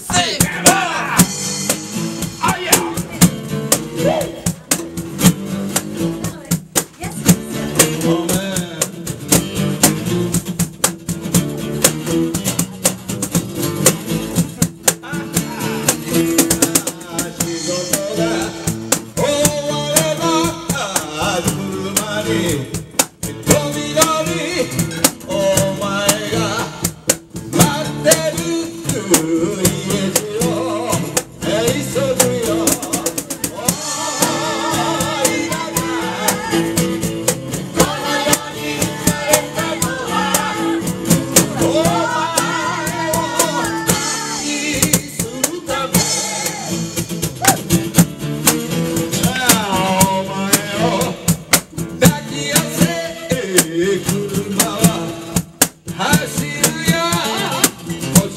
Sing. Eu ia de ó, é isso aí.